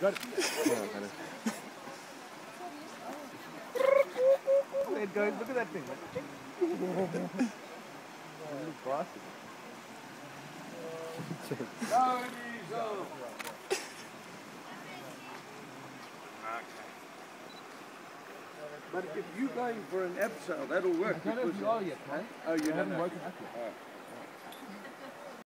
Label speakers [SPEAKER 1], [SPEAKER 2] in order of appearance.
[SPEAKER 1] got it. There it goes. Look at that thing. Little bastard.
[SPEAKER 2] But if you're going for an abseil, that'll work.
[SPEAKER 1] I don't know if you are yet, man.
[SPEAKER 2] Oh, you
[SPEAKER 1] I haven't
[SPEAKER 2] haven't
[SPEAKER 1] woken up yet.